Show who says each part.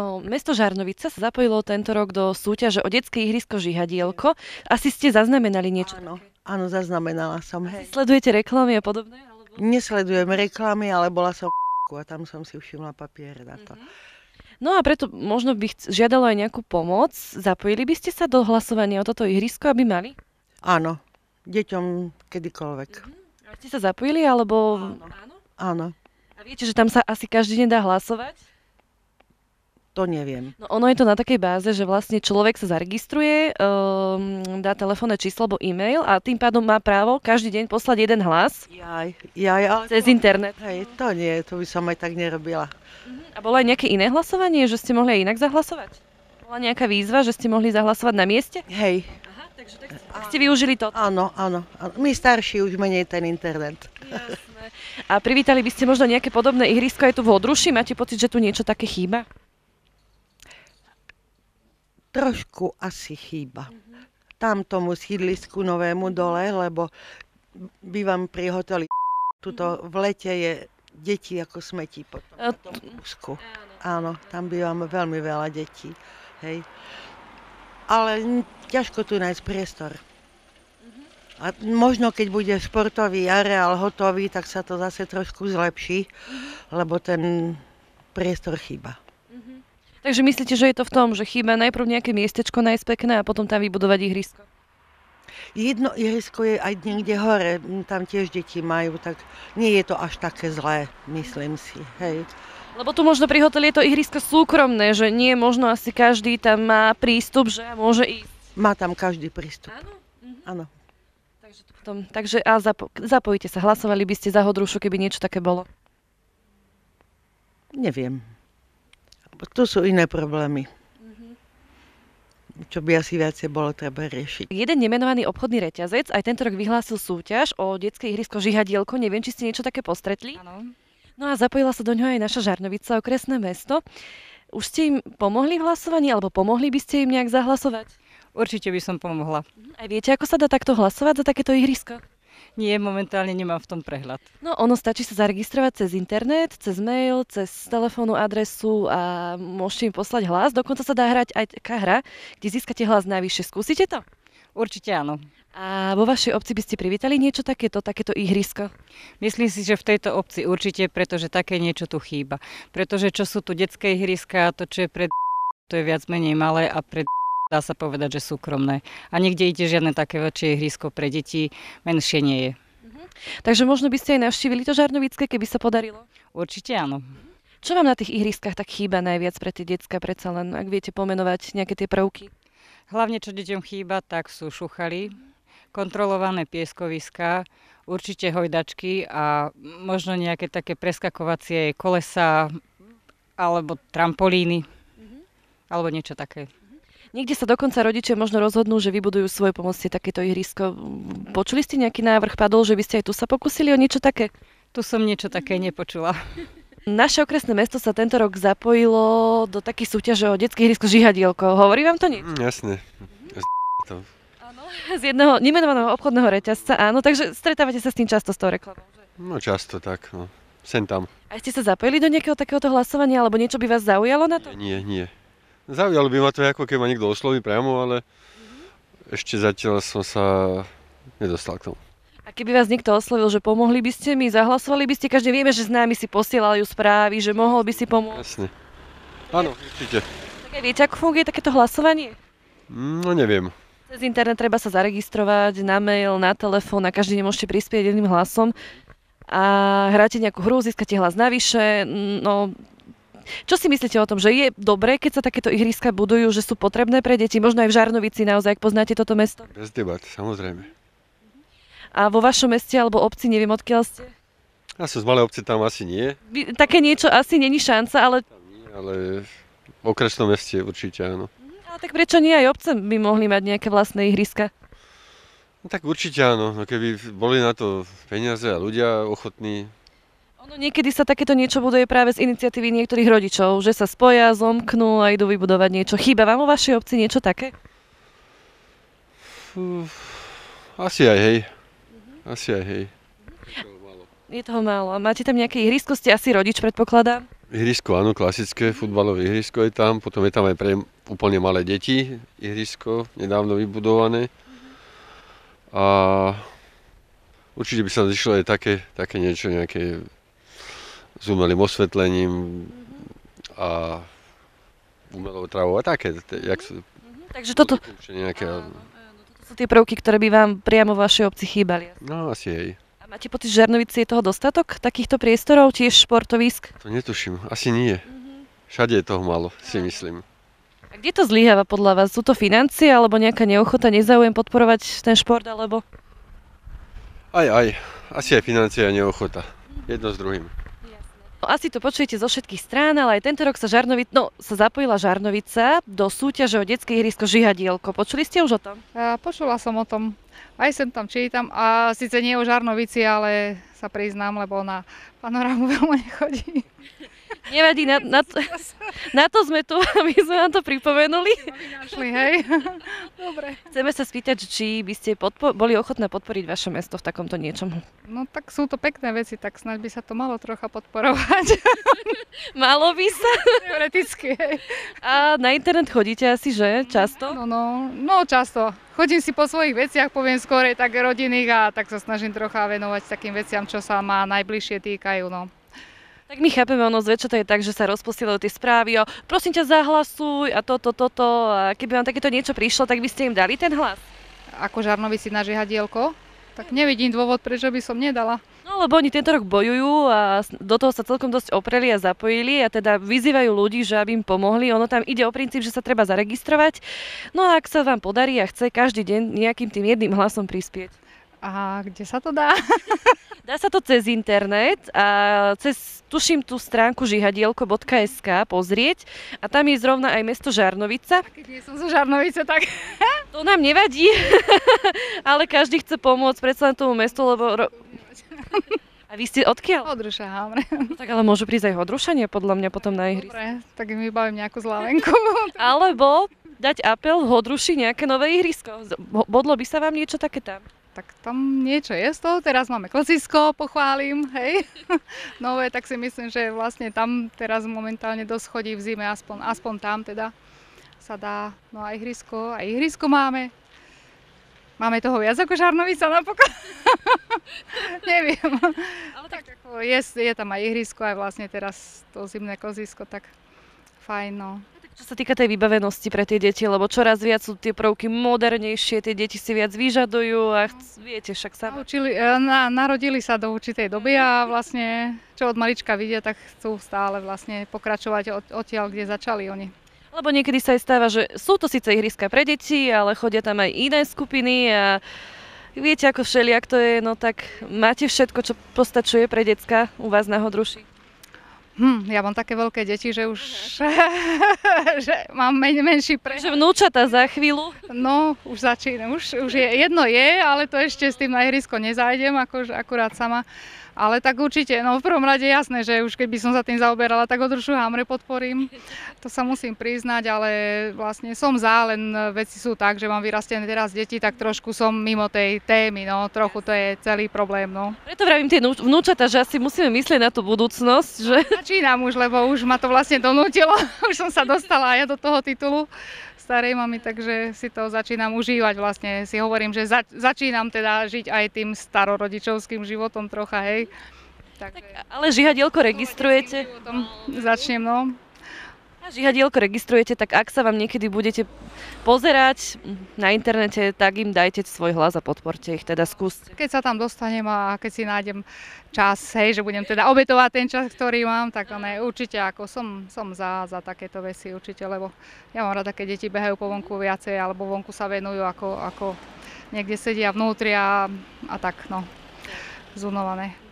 Speaker 1: No, mesto Žarnovica sa zapojilo tento rok do súťaže o detské ihrisko Žihadielko. Asi ste zaznamenali niečo?
Speaker 2: Áno, áno, zaznamenala som, hej.
Speaker 1: Sledujete reklamy a podobné? Alebo...
Speaker 2: Nesledujem reklamy, ale bola som a tam som si všimla papier na to.
Speaker 1: No a preto možno by žiadalo aj nejakú pomoc. Zapojili by ste sa do hlasovania o toto ihrisko, aby mali?
Speaker 2: Áno, deťom kedykoľvek.
Speaker 1: A ste sa zapojili, alebo... Áno.
Speaker 2: Áno,
Speaker 1: A viete, že tam sa asi každý deň dá hlasovať?
Speaker 2: To neviem.
Speaker 1: No ono je to na takej báze, že vlastne človek sa zaregistruje, um, dá telefónne číslo alebo e-mail a tým pádom má právo každý deň poslať jeden hlas
Speaker 2: Jaj, jaj, ale
Speaker 1: cez
Speaker 2: to,
Speaker 1: internet.
Speaker 2: hej, to nie, to by som aj tak nerobila.
Speaker 1: A bolo aj nejaké iné hlasovanie, že ste mohli aj inak zahlasovať? Bola nejaká výzva, že ste mohli zahlasovať na mieste?
Speaker 2: Hej,
Speaker 1: Aha, takže tak, tak ste využili to.
Speaker 2: áno, áno, áno. My starší už menej ten internet.
Speaker 1: Jasné. A privítali by ste možno nejaké podobné ihrisko aj tu v Odruši? Máte pocit, že tu niečo také chýba?
Speaker 2: Trošku asi chýba. Tam tomu sídlisku novému dole, lebo bývam pri hoteli. Tuto v lete je deti ako smetí po tom úsku. Áno, tam bývam veľmi veľa detí. Hej. Ale ťažko tu nájsť priestor. A možno keď bude športový areál hotový, tak sa to zase trošku zlepší, lebo ten priestor chýba.
Speaker 1: Takže myslíte, že je to v tom, že chýba najprv nejaké miestečko nájsť pekné a potom tam vybudovať ihrisko?
Speaker 2: Jedno ihrisko je aj niekde hore, tam tiež deti majú, tak nie je to až také zlé, myslím si. Hej.
Speaker 1: Lebo tu možno pri hoteli je to ihrisko súkromné, že nie možno asi každý tam má prístup, že môže ísť.
Speaker 2: Má tam každý prístup.
Speaker 1: Áno.
Speaker 2: Áno.
Speaker 1: Takže, to potom, takže a zapo- zapojíte sa, hlasovali by ste za Hodrušu, keby niečo také bolo.
Speaker 2: Neviem. Tu sú iné problémy. Čo by asi viacej bolo treba riešiť.
Speaker 1: Jeden nemenovaný obchodný reťazec aj tento rok vyhlásil súťaž o detské ihrisko Žihadielko. Neviem, či ste niečo také postretli.
Speaker 3: Áno.
Speaker 1: No a zapojila sa do ňoho aj naša Žarnovica, okresné mesto. Už ste im pomohli v hlasovaní, alebo pomohli by ste im nejak zahlasovať?
Speaker 3: Určite by som pomohla.
Speaker 1: Aj viete, ako sa dá takto hlasovať za takéto ihrisko?
Speaker 3: Nie, momentálne nemám v tom prehľad.
Speaker 1: No, ono stačí sa zaregistrovať cez internet, cez mail, cez telefónnu adresu a môžete im poslať hlas. Dokonca sa dá hrať aj taká hra, kde získate hlas navyše. Skúsite to?
Speaker 3: Určite áno.
Speaker 1: A vo vašej obci by ste privítali niečo takéto, takéto ihrisko?
Speaker 3: Myslím si, že v tejto obci určite, pretože také niečo tu chýba. Pretože čo sú tu detské ihriska, to čo je pred to je viac menej malé a pred dá sa povedať, že súkromné. A nikde ide žiadne také väčšie ihrisko pre deti, menšie nie je.
Speaker 1: Takže možno by ste aj navštívili to Žarnovické, keby sa podarilo?
Speaker 3: Určite áno.
Speaker 1: Čo vám na tých ihriskách tak chýba najviac pre tie decka, predsa len, ak viete pomenovať nejaké tie prvky?
Speaker 3: Hlavne, čo deťom chýba, tak sú šuchaly, kontrolované pieskoviská, určite hojdačky a možno nejaké také preskakovacie kolesa alebo trampolíny alebo niečo také.
Speaker 1: Niekde sa dokonca rodičia možno rozhodnú, že vybudujú svoje pomocne takéto ihrisko. Počuli ste nejaký návrh padol, že by ste aj tu sa pokusili o niečo také?
Speaker 3: Tu som niečo také nepočula.
Speaker 1: Naše okresné mesto sa tento rok zapojilo do takej súťaže o detské ihrisko Žihadielko. Hovorí vám to niečo?
Speaker 4: Mm, jasne. Ja to.
Speaker 1: Áno. Z jedného nemenovaného obchodného reťazca, áno. Takže stretávate sa s tým často s tou reklamou. že?
Speaker 4: No často tak, no. Sem tam.
Speaker 1: A ste sa zapojili do nejakého takéhoto hlasovania, alebo niečo by vás zaujalo na to?
Speaker 4: Nie, nie. Zaujalo by ma to ako keď ma niekto osloví priamo, ale ešte zatiaľ som sa nedostal k tomu.
Speaker 1: A keby vás niekto oslovil, že pomohli by ste mi, zahlasovali by ste, každý vieme, že s nami si posielajú správy, že mohol by si pomôcť.
Speaker 4: Jasne. Áno, určite.
Speaker 1: Tak aj viete, ako funguje takéto hlasovanie?
Speaker 4: No neviem.
Speaker 1: Cez internet treba sa zaregistrovať na mail, na telefón a každý deň môžete prispieť jedným hlasom a hráte nejakú hru, získate hlas navyše. No, čo si myslíte o tom, že je dobré, keď sa takéto ihriska budujú, že sú potrebné pre deti, možno aj v Žarnovici naozaj, ak poznáte toto mesto?
Speaker 4: Bez debat, samozrejme.
Speaker 1: A vo vašom meste alebo obci, neviem odkiaľ ste?
Speaker 4: Ja som z malej obce tam asi nie,
Speaker 1: Také niečo asi není šanca, ale,
Speaker 4: ale v okresnom meste určite áno.
Speaker 1: ale tak prečo nie aj obce by mohli mať nejaké vlastné ihriska?
Speaker 4: No tak určite áno, no keby boli na to peniaze a ľudia ochotní,
Speaker 1: Ono niekedy sa takéto niečo buduje práve z iniciatívy niektorých rodičov, že sa spoja, zomknú a idú vybudovať niečo. Chýba vám vo vašej obci niečo také?
Speaker 4: asi aj hej. Asi aj hej.
Speaker 1: Je toho málo. A máte tam nejaké ihrisko? Ste asi rodič, predpokladám?
Speaker 4: Ihrisko, áno, klasické futbalové ihrisko je tam, potom je tam aj pre úplne malé deti ihrisko, nedávno vybudované. A určite by sa zišlo aj také, také niečo, nejaké s umelým osvetlením a umelou travou a také, jak sú,
Speaker 1: Takže toto,
Speaker 4: nejaké,
Speaker 1: toto sú tie prvky, ktoré by vám priamo v vašej obci chýbali.
Speaker 4: no asi hej.
Speaker 1: A máte pocit, že v Žarnovici je toho dostatok? Takýchto priestorov, tiež športovisk?
Speaker 4: To netuším, asi nie. Všade je toho málo, si myslím.
Speaker 1: A kde to zlyháva podľa vás? Sú to financie alebo nejaká neochota, nezáujem podporovať ten šport alebo...
Speaker 4: Aj, aj, asi aj financie a neochota. Jedno s druhým.
Speaker 1: Asi to počujete zo všetkých strán, ale aj tento rok sa, Žarnovic, no, sa zapojila Žarnovica do súťaže o detské ihrisko Žihadielko. Počuli ste už o tom?
Speaker 5: A počula som o tom, aj sem tam čítam a síce nie o Žarnovici, ale sa priznám, lebo na panorámu veľmi nechodí.
Speaker 1: Nevadí, na, na, to, na to sme tu, aby sme vám to pripomenuli.
Speaker 5: Našli, hej? Dobre.
Speaker 1: Chceme sa spýtať, či by ste podpo- boli ochotné podporiť vaše mesto v takomto niečom.
Speaker 5: No tak sú to pekné veci, tak snáď by sa to malo trocha podporovať.
Speaker 1: Malo by sa.
Speaker 5: Teoreticky, hej.
Speaker 1: A na internet chodíte asi, že? Často?
Speaker 5: No, no, no často. Chodím si po svojich veciach, poviem skorej tak rodinných a tak sa snažím trocha venovať takým veciam, čo sa ma najbližšie týkajú. No.
Speaker 1: Tak my chápeme, ono zväčša to je tak, že sa rozposielajú tie správy o prosím ťa zahlasuj a toto, toto. A keby vám takéto niečo prišlo, tak by ste im dali ten hlas?
Speaker 5: Ako Žarnovici na žihadielko, tak nevidím dôvod, prečo by som nedala.
Speaker 1: No lebo oni tento rok bojujú a do toho sa celkom dosť opreli a zapojili a teda vyzývajú ľudí, že aby im pomohli. Ono tam ide o princíp, že sa treba zaregistrovať. No a ak sa vám podarí a chce každý deň nejakým tým jedným hlasom prispieť.
Speaker 5: A kde sa to dá?
Speaker 1: Dá sa to cez internet a cez, tuším, tú stránku žihadielko.sk pozrieť a tam je zrovna aj mesto Žarnovica.
Speaker 5: Keď nie som zo Žarnovice, tak
Speaker 1: To nám nevadí, ale každý chce pomôcť predsa tomu mestu, lebo... A vy ste odkiaľ?
Speaker 5: odruša hamre.
Speaker 1: Tak ale môžu prísť aj hodrušanie podľa mňa potom na ihry.
Speaker 5: Dobre, tak im vybavím nejakú zlávenku.
Speaker 1: Alebo dať apel v Hodruši nejaké nové ihrisko. Bodlo by sa vám niečo také tam?
Speaker 5: Tak tam niečo je z toho. Teraz máme klasisko, pochválim, hej. Nové, tak si myslím, že vlastne tam teraz momentálne dosť chodí v zime, aspoň, aspoň tam teda sa dá. No a ihrisko, a ihrisko máme. Máme toho viac ako Žarnovica napokon. Neviem. Ale tak ako je, je tam aj ihrisko, aj vlastne teraz to zimné kozisko, tak fajn, no.
Speaker 1: Čo sa týka tej vybavenosti pre tie deti, lebo čoraz viac sú tie prvky modernejšie, tie deti si viac vyžadujú a chc- viete však sa...
Speaker 5: Naučili, e, na, narodili sa do určitej doby a vlastne čo od malička vidia, tak chcú stále vlastne pokračovať od, odtiaľ, kde začali oni.
Speaker 1: Lebo niekedy sa aj stáva, že sú to síce ihriska pre deti, ale chodia tam aj iné skupiny a viete ako všeliak to je, no tak máte všetko, čo postačuje pre decka u vás na Hodruši.
Speaker 5: Hm, ja mám také veľké deti, že už že mám men, menší pre...
Speaker 1: Takže vnúčata za chvíľu.
Speaker 5: No, už začínam. Už, už je, jedno je, ale to ešte s tým na ihrisko nezájdem, akože akurát sama. Ale tak určite, no v prvom rade jasné, že už keby som sa tým zaoberala, tak odrušu hamre podporím. To sa musím priznať, ale vlastne som za, len veci sú tak, že mám vyrastené teraz deti, tak trošku som mimo tej témy, no trochu to je celý problém, no.
Speaker 1: Preto vravím tie vnú- vnúčata, že asi musíme myslieť na tú budúcnosť, že
Speaker 5: Začínam už, lebo už ma to vlastne donútilo, už som sa dostala aj ja do toho titulu starej mamy, takže si to začínam užívať vlastne. Si hovorím, že za, začínam teda žiť aj tým starorodičovským životom trocha, hej. Takže
Speaker 1: ale žihadielko registrujete.
Speaker 5: životom začnem, no.
Speaker 1: Žihadielko registrujete, tak ak sa vám niekedy budete pozerať na internete, tak im dajte svoj hlas a podporte ich, teda skúste.
Speaker 5: Keď sa tam dostanem a keď si nájdem čas, hej, že budem teda obetovať ten čas, ktorý mám, tak ne, určite ako som, som za, za takéto veci určite, lebo ja mám rada, keď deti behajú po vonku viacej alebo vonku sa venujú, ako, ako niekde sedia vnútri a, a tak, no, zunované.